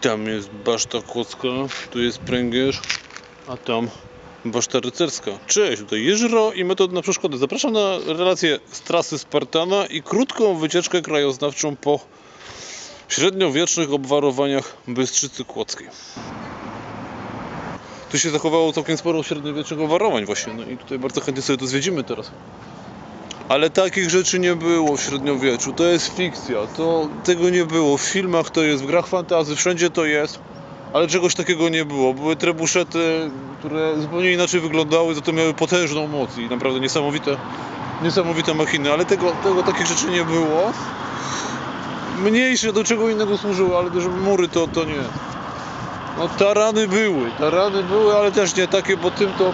Tam jest baszta kłodzka, tu jest pręgierz, a tam baszta rycerska. Cześć, tutaj Jeżro i metod na przeszkody. Zapraszam na relację z trasy Spartana i krótką wycieczkę krajoznawczą po średniowiecznych obwarowaniach Bystrzycy Kłodzkiej. Tu się zachowało całkiem sporo średniowiecznych obwarowań właśnie, no i tutaj bardzo chętnie sobie to zwiedzimy teraz. Ale takich rzeczy nie było w średniowieczu. To jest fikcja. To, tego nie było. W filmach to jest, w grach fantazy, wszędzie to jest. Ale czegoś takiego nie było. Były trebuszety, które zupełnie inaczej wyglądały, za to miały potężną moc i naprawdę niesamowite, niesamowite machiny. Ale tego, tego takich rzeczy nie było. Mniejsze do czego innego służyły, ale też mury to, to nie. No tarany były, tarany były, ale też nie takie, bo tym to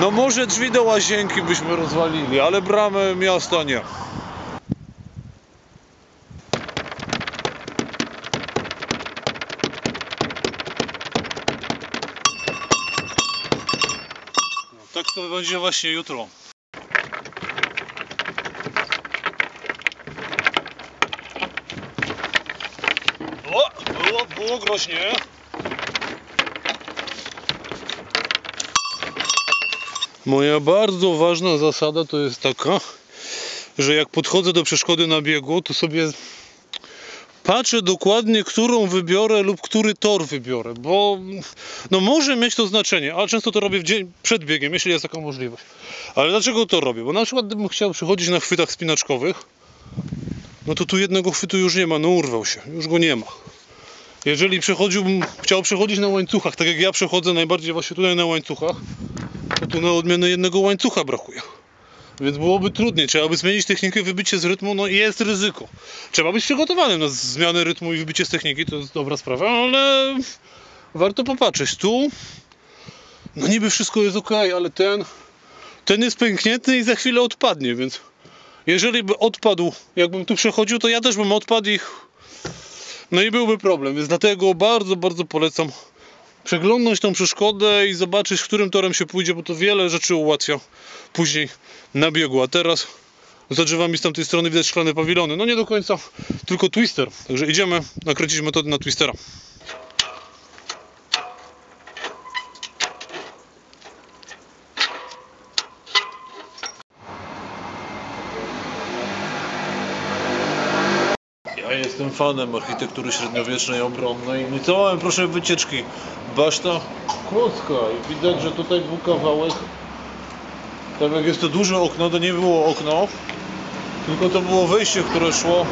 no może drzwi do łazienki byśmy rozwalili, ale bramę miasta nie. Tak to będzie właśnie jutro. O, było, było groźnie. Moja bardzo ważna zasada to jest taka, że jak podchodzę do przeszkody na biegu, to sobie patrzę dokładnie, którą wybiorę lub który tor wybiorę, bo no może mieć to znaczenie, ale często to robię w dzień przed biegiem, jeśli jest taka możliwość. Ale dlaczego to robię? Bo na przykład gdybym chciał przychodzić na chwytach spinaczkowych, no to tu jednego chwytu już nie ma, no urwał się, już go nie ma. Jeżeli przechodziłbym, chciał przechodzić na łańcuchach, tak jak ja przechodzę najbardziej właśnie tutaj na łańcuchach, tu na odmianę jednego łańcucha brakuje. Więc byłoby trudniej, trzeba by zmienić technikę, wybicie z rytmu, no i jest ryzyko. Trzeba być przygotowanym na zmianę rytmu i wybicie z techniki, to jest dobra sprawa, ale warto popatrzeć. Tu, no niby wszystko jest ok, ale ten, ten jest pęknięty i za chwilę odpadnie, więc jeżeli by odpadł, jakbym tu przechodził, to ja też bym odpadł i no i byłby problem, więc dlatego bardzo, bardzo polecam przeglądnąć tą przeszkodę i zobaczyć, którym torem się pójdzie, bo to wiele rzeczy ułatwia później na biegu. A teraz za drzewami z tamtej strony widać szklane pawilony. No nie do końca, tylko twister. Także idziemy nakręcić metody na twistera. Ja jestem fanem architektury średniowiecznej obronnej. No i co mamy, proszę, wycieczki. Baszta Kłodzka. I widać, że tutaj był kawałek. Tam jak jest to duże okno, to nie było okno, tylko to było wejście, które szło,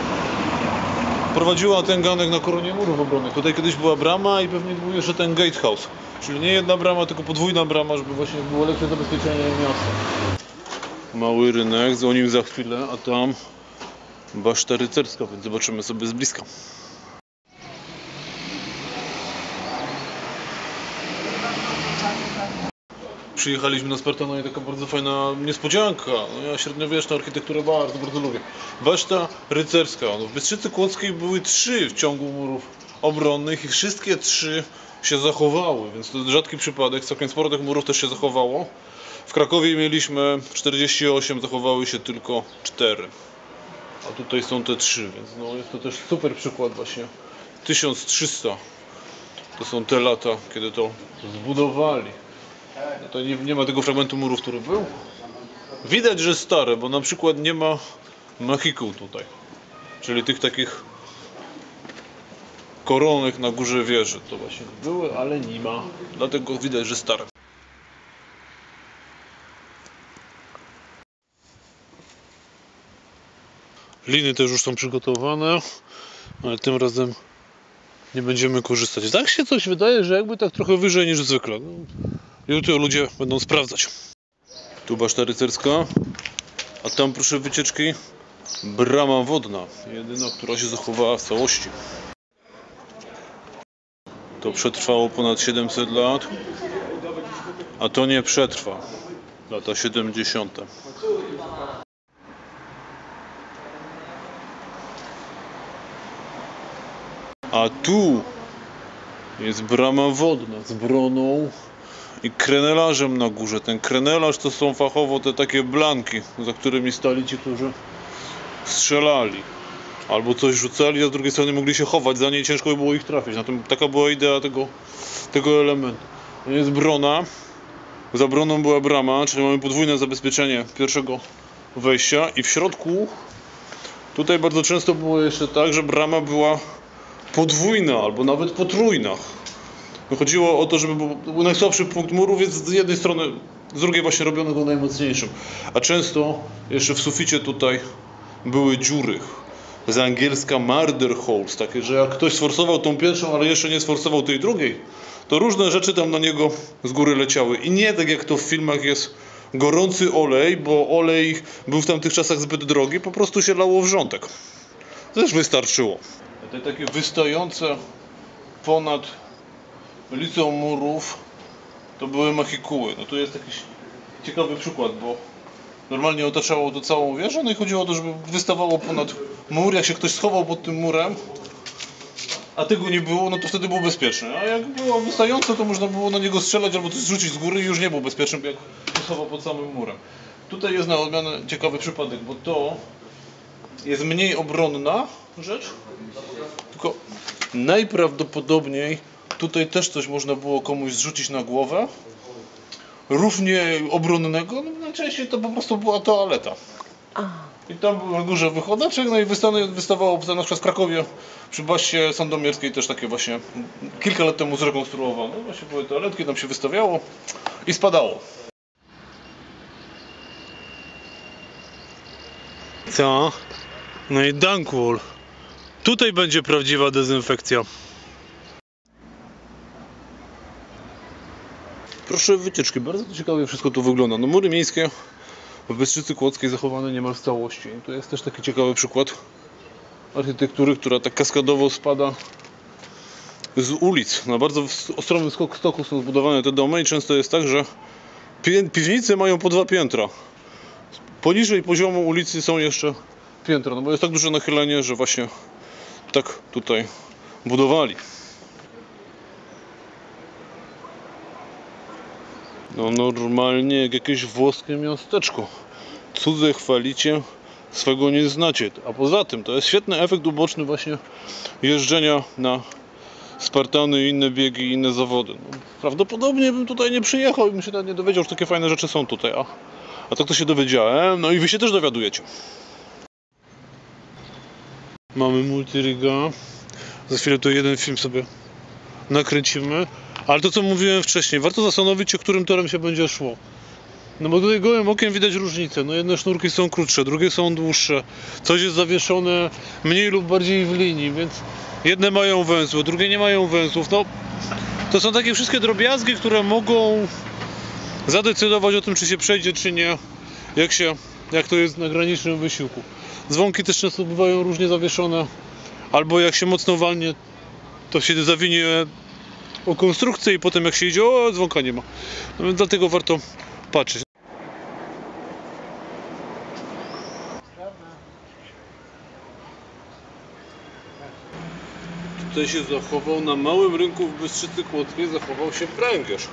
prowadziło ten ganek na koronie murów obronnych. Tutaj kiedyś była brama i pewnie był jeszcze ten gatehouse. Czyli nie jedna brama, tylko podwójna brama, żeby właśnie było lepsze zabezpieczenie miasta. Mały rynek, za nim za chwilę, a tam baszta rycerska, więc zobaczymy sobie z bliska. Przyjechaliśmy na Spartana i taka bardzo fajna niespodzianka. No ja średniowieczną architekturę bardzo, bardzo lubię. Baszta rycerska. No w Bystrzycy Kłodzkiej były trzy w ciągu murów obronnych i wszystkie trzy się zachowały, więc to rzadki przypadek. Całkiem sporo tych murów też się zachowało. W Krakowie mieliśmy 48, zachowały się tylko 4. A tutaj są te trzy, więc no jest to też super przykład właśnie. 1300 to są te lata, kiedy to zbudowali. No to nie, nie ma tego fragmentu muru, który był. Widać, że stare, bo na przykład nie ma machikuł tutaj. Czyli tych takich koronek na górze wieży. To właśnie były, ale nie ma. Dlatego widać, że stare. Liny też już są przygotowane, ale tym razem nie będziemy korzystać. Tak się coś wydaje, że jakby tak trochę wyżej niż zwykle. No, jutro ludzie będą sprawdzać. Tu baszta rycerska, a tam proszę wycieczki brama wodna. Jedyna, która się zachowała w całości. To przetrwało ponad 700 lat, a to nie przetrwa. Lata 70. A tu jest brama wodna z broną i krenelarzem na górze. Ten krenelarz to są fachowo te takie blanki, za którymi stali ci, którzy strzelali. albo coś rzucali, a z drugiej strony mogli się chować za niej, ciężko by było ich trafić. Na tym, taka była idea tego, tego elementu. Jest brona. Za broną była brama, czyli mamy podwójne zabezpieczenie pierwszego wejścia i w środku tutaj bardzo często było jeszcze tak, że brama była podwójna albo nawet potrójna. Chodziło o to, żeby był, najsłabszy punkt muru, więc z jednej strony, z drugiej właśnie robiono go najmocniejszym. A często jeszcze w suficie tutaj były dziury. Z angielska murder holes, takie, że jak ktoś sforsował tą pierwszą, ale jeszcze nie sforsował tej drugiej, to różne rzeczy tam na niego z góry leciały. I nie tak jak to w filmach jest gorący olej, bo olej był w tamtych czasach zbyt drogi, po prostu się lało wrzątek. Też wystarczyło. Te takie wystające ponad ulicą murów to były machikuły. No tu jest jakiś ciekawy przykład, bo normalnie otaczało to całą wieżę, no i chodziło o to, żeby wystawało ponad mur, jak się ktoś schował pod tym murem, a tego nie było, no to wtedy było bezpieczne. A jak było wystające, to można było na niego strzelać albo coś zrzucić z góry i już nie był bezpieczny, jak schował pod samym murem. Tutaj jest na odmianę ciekawy przypadek, bo to jest mniej obronna rzecz, tylko najprawdopodobniej tutaj też coś można było komuś zrzucić na głowę. Równie obronnego, no najczęściej to po prostu była toaleta. I tam był na górze wychodaczek, no i wystawało na przykład w Krakowie przy baście sandomierskiej też takie właśnie kilka lat temu zrekonstruowano. Właśnie były toaletki, tam się wystawiało i spadało. Co? No i Dunkwall. Tutaj będzie prawdziwa dezynfekcja. Proszę wycieczki, bardzo to ciekawie wszystko tu wygląda. No mury miejskie w Bystrzycy Kłodzkiej zachowane niemal w całości. Tu jest też taki ciekawy przykład architektury, która tak kaskadowo spada z ulic. Na bardzo skok- stoku są zbudowane te domy i często jest tak, że pi- piwnice mają po dwa piętra. Poniżej poziomu ulicy są jeszcze piętra, no bo jest tak duże nachylenie, że właśnie tak tutaj budowali. No normalnie jak jakieś włoskie miasteczko. Cudze chwalicie, swego nie znacie. A poza tym to jest świetny efekt uboczny właśnie jeżdżenia na Spartany inne biegi inne zawody. No, prawdopodobnie bym tutaj nie przyjechał i bym się nawet nie dowiedział, że takie fajne rzeczy są tutaj. A, a tak to się dowiedziałem, no i wy się też dowiadujecie. Mamy multiryga. Za chwilę to jeden film sobie nakręcimy. Ale to co mówiłem wcześniej, warto zastanowić się, którym torem się będzie szło. No bo tutaj gołym okiem widać różnicę. No jedne sznurki są krótsze, drugie są dłuższe. Coś jest zawieszone mniej lub bardziej w linii, więc jedne mają węzły, drugie nie mają węzłów. No to są takie wszystkie drobiazgi, które mogą zadecydować o tym, czy się przejdzie, czy nie. Jak się, jak to jest na granicznym wysiłku. Dzwonki też często bywają różnie zawieszone. Albo jak się mocno walnie, to się zawinie o konstrukcję i potem jak się idzie, o dzwonka nie ma. No więc dlatego warto patrzeć. Tutaj się zachował, na małym rynku w Bystrzycy Kłodzkiej zachował się pręgierz.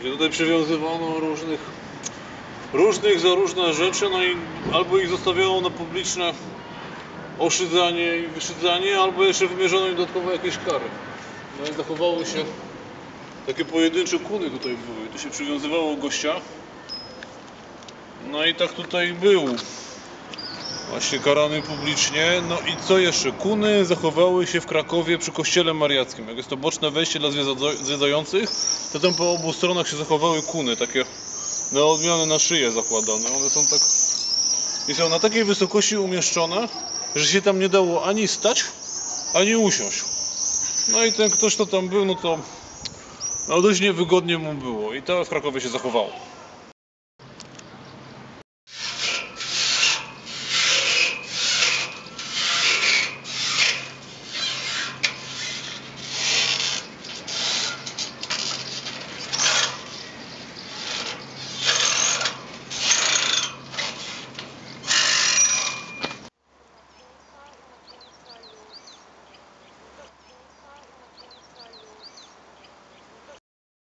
Gdzie tutaj przywiązywano różnych różnych za różne rzeczy, no i albo ich zostawiało na publiczne oszydzanie i wyszydzanie, albo jeszcze wymierzono im dodatkowo jakieś kary. No i zachowało się takie pojedyncze kuny tutaj były. Tu się przywiązywało gościa. No i tak tutaj był. Właśnie karany publicznie. No i co jeszcze? Kuny zachowały się w Krakowie przy kościele mariackim. Jak jest to boczne wejście dla zwiedza- zwiedzających, to tam po obu stronach się zachowały kuny, takie na odmianę na szyję zakładane. One są tak i są na takiej wysokości umieszczone, że się tam nie dało ani stać, ani usiąść. No i ten ktoś, kto tam był, no to no dość niewygodnie mu było. I to w Krakowie się zachowało.